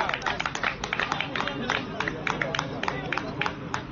Bravo.